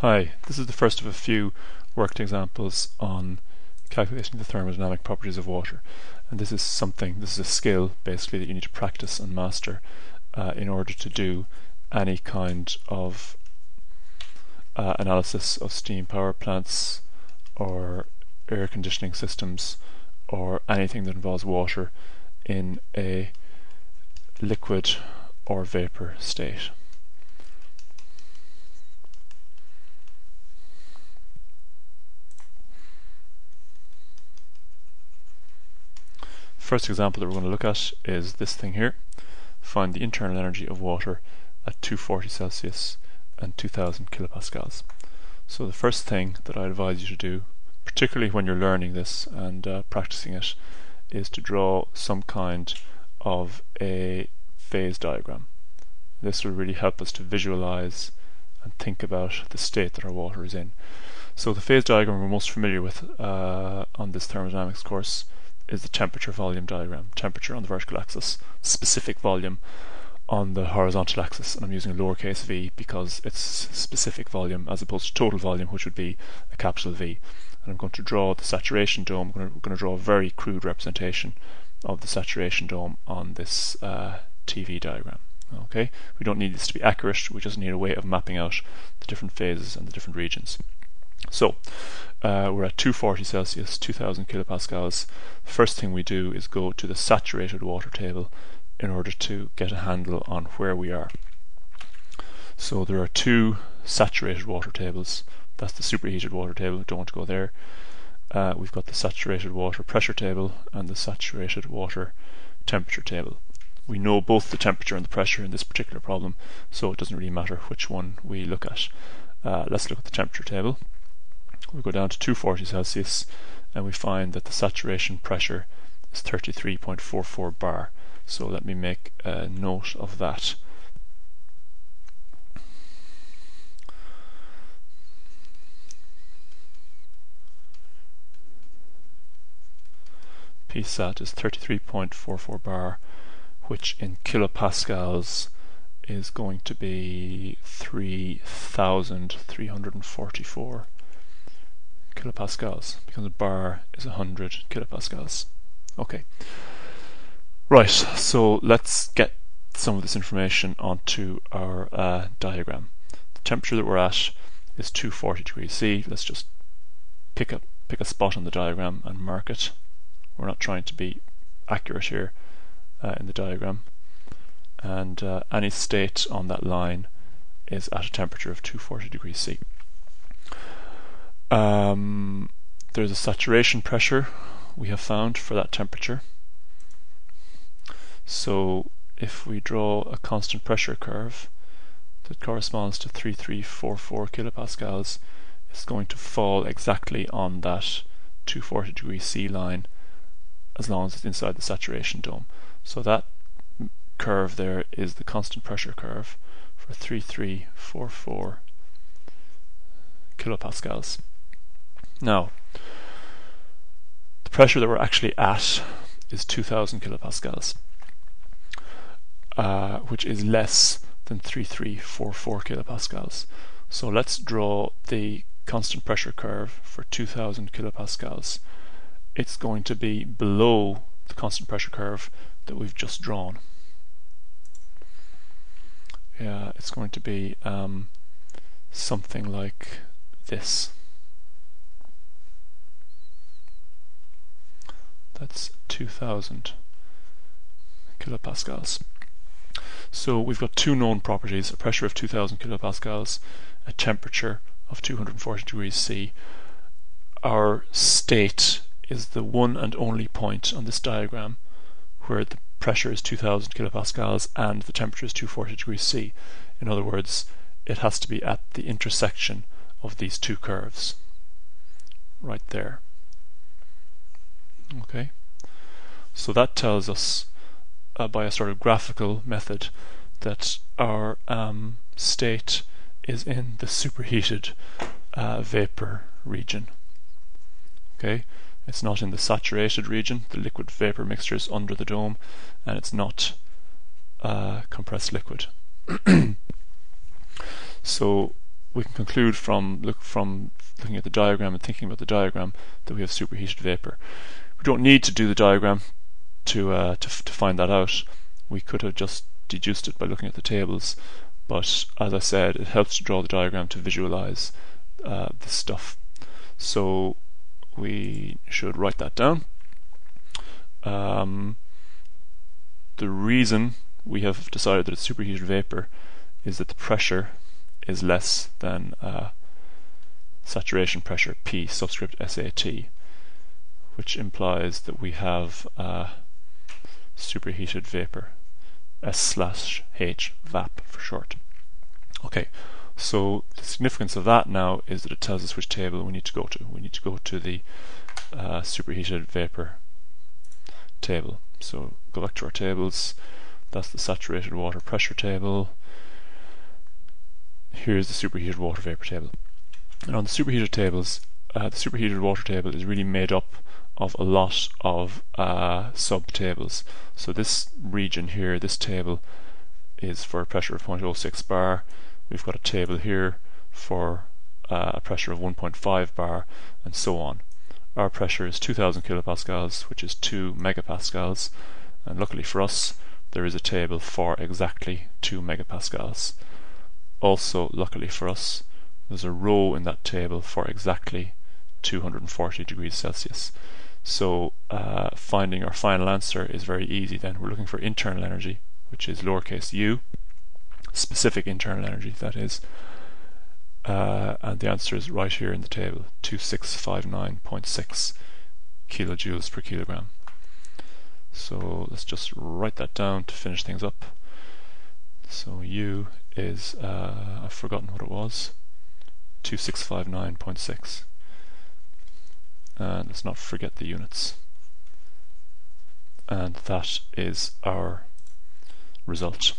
Hi, this is the first of a few worked examples on calculating the thermodynamic properties of water. And this is something, this is a skill basically that you need to practice and master uh, in order to do any kind of uh, analysis of steam power plants or air conditioning systems or anything that involves water in a liquid or vapor state. First example that we're going to look at is this thing here. Find the internal energy of water at 240 Celsius and 2000 kilopascals. So the first thing that I advise you to do, particularly when you're learning this and uh, practicing it, is to draw some kind of a phase diagram. This will really help us to visualize and think about the state that our water is in. So the phase diagram we're most familiar with uh, on this thermodynamics course is the temperature volume diagram. Temperature on the vertical axis, specific volume on the horizontal axis, and I'm using a lowercase v because it's specific volume as opposed to total volume, which would be a capital V. And I'm going to draw the saturation dome. We're going to, draw a very crude representation of the saturation dome on this uh, TV diagram. Okay, we don't need this to be accurate. We just need a way of mapping out the different phases and the different regions. So uh, we're at 240 Celsius, 2000 kilopascals. First thing we do is go to the saturated water table in order to get a handle on where we are. So there are two saturated water tables. That's the superheated water table, don't want to go there. Uh, we've got the saturated water pressure table and the saturated water temperature table. We know both the temperature and the pressure in this particular problem, so it doesn't really matter which one we look at. Uh, let's look at the temperature table we go down to 240 Celsius and we find that the saturation pressure is 33.44 bar. So let me make a note of that. PSAT is 33.44 bar, which in kilopascals is going to be 3,344 kilopascals because a bar is 100 kilopascals. Okay. Right, so let's get some of this information onto our uh, diagram. The temperature that we're at is 240 degrees C. Let's just pick a, pick a spot on the diagram and mark it. We're not trying to be accurate here uh, in the diagram. And uh, any state on that line is at a temperature of 240 degrees C. Um, there's a saturation pressure we have found for that temperature. So if we draw a constant pressure curve that corresponds to 3344 kilopascals, it's going to fall exactly on that 240 degree C line as long as it's inside the saturation dome. So that curve there is the constant pressure curve for 3344 kilopascals. Now, the pressure that we're actually at is 2000 kilopascals, uh, which is less than 3344 kilopascals. So let's draw the constant pressure curve for 2000 kilopascals. It's going to be below the constant pressure curve that we've just drawn. Yeah, it's going to be um, something like this. That's 2000 kilopascals. So we've got two known properties, a pressure of 2000 kilopascals, a temperature of 240 degrees C. Our state is the one and only point on this diagram where the pressure is 2000 kilopascals and the temperature is 240 degrees C. In other words, it has to be at the intersection of these two curves, right there. Okay, so that tells us uh, by a sort of graphical method that our um, state is in the superheated uh, vapor region. Okay, it's not in the saturated region, the liquid vapor mixture is under the dome, and it's not uh, compressed liquid. so we can conclude from look from looking at the diagram and thinking about the diagram that we have superheated vapor. We don't need to do the diagram to uh, to, to find that out. We could have just deduced it by looking at the tables, but as I said, it helps to draw the diagram to visualize uh, this stuff. So we should write that down. Um, the reason we have decided that it's superheated vapor is that the pressure is less than uh, saturation pressure P subscript SAT, which implies that we have uh, superheated vapor, S slash H, VAP for short. Okay, so the significance of that now is that it tells us which table we need to go to. We need to go to the uh, superheated vapor table. So go back to our tables. That's the saturated water pressure table. Here's the superheated water vapor table. And on the superheated tables, uh, the superheated water table is really made up of a lot of uh, sub tables. So this region here, this table, is for a pressure of 0.06 bar. We've got a table here for uh, a pressure of 1.5 bar, and so on. Our pressure is 2000 kilopascals, which is 2 megapascals, and luckily for us, there is a table for exactly 2 megapascals. Also, luckily for us, there's a row in that table for exactly 240 degrees Celsius. So uh, finding our final answer is very easy then. We're looking for internal energy, which is lowercase u, specific internal energy, that is. Uh, and the answer is right here in the table, 2659.6 kilojoules per kilogram. So let's just write that down to finish things up. So U is, uh, I've forgotten what it was, 2659.6. And let's not forget the units. And that is our result.